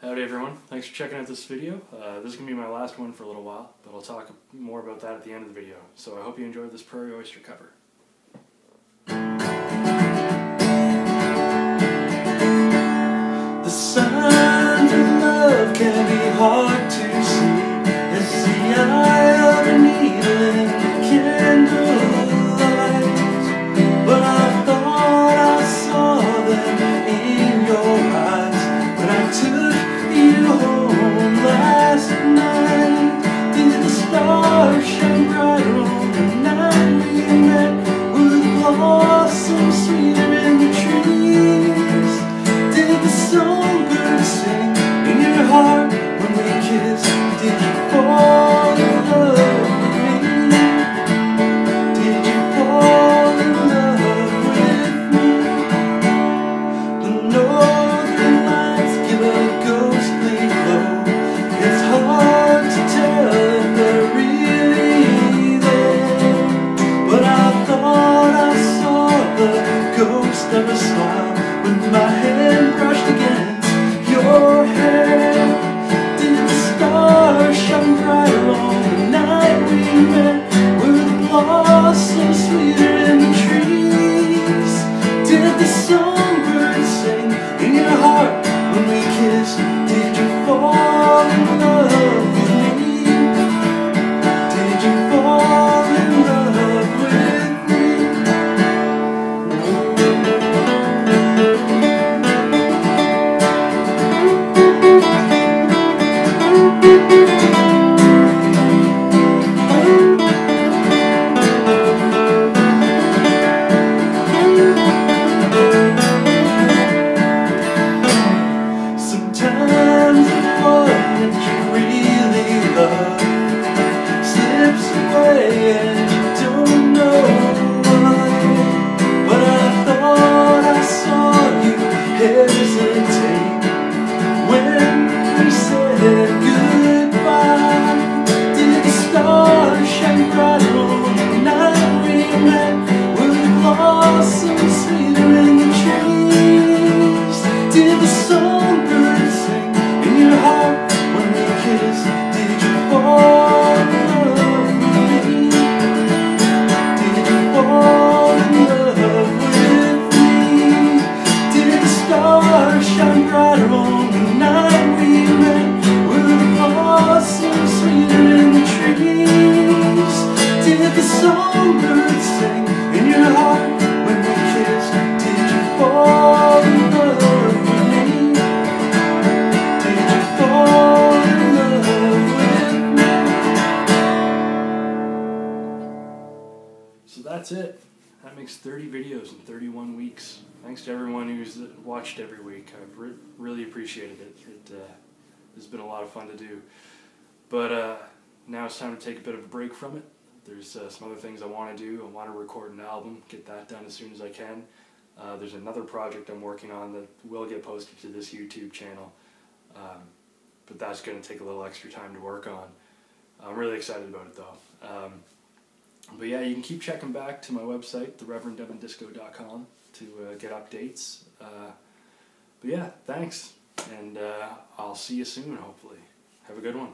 Howdy everyone, thanks for checking out this video. Uh, this is going to be my last one for a little while, but I'll talk more about that at the end of the video. So I hope you enjoyed this Prairie Oyster cover. A smile when my hand brushed against your hair. So that's it. That makes 30 videos in 31 weeks. Thanks to everyone who's watched every week. I've re- really appreciated it. It uh, has been a lot of fun to do. But uh, now it's time to take a bit of a break from it. There's uh, some other things I want to do. I want to record an album, get that done as soon as I can. Uh, there's another project I'm working on that will get posted to this YouTube channel. Um, but that's going to take a little extra time to work on. I'm really excited about it though. Um, but yeah, you can keep checking back to my website, thereverenddevindisco.com, to uh, get updates. Uh, but yeah, thanks, and uh, I'll see you soon, hopefully. Have a good one.